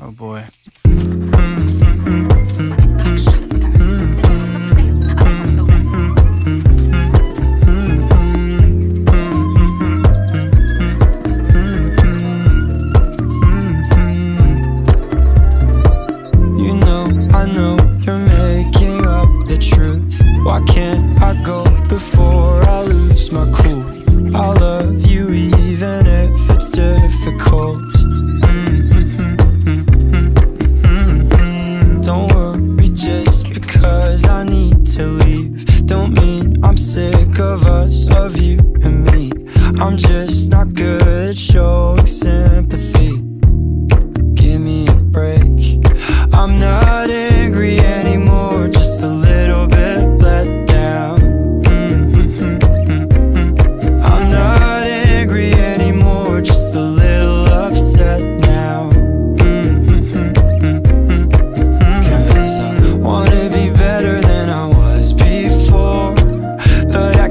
Oh boy. You know, I know you're making up the truth. Why can't I go before Don't mean I'm sick of us, of you and me. I'm just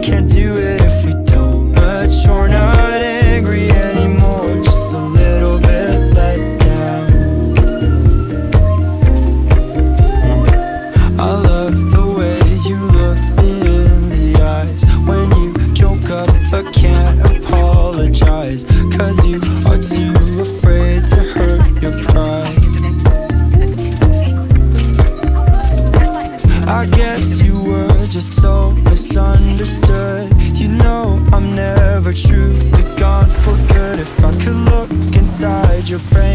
can't do it if we don't mature. Not angry anymore, just a little bit let down. I love the way you look me in the eyes when you joke up but can't apologize. Cause you are too your brain,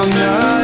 I'm not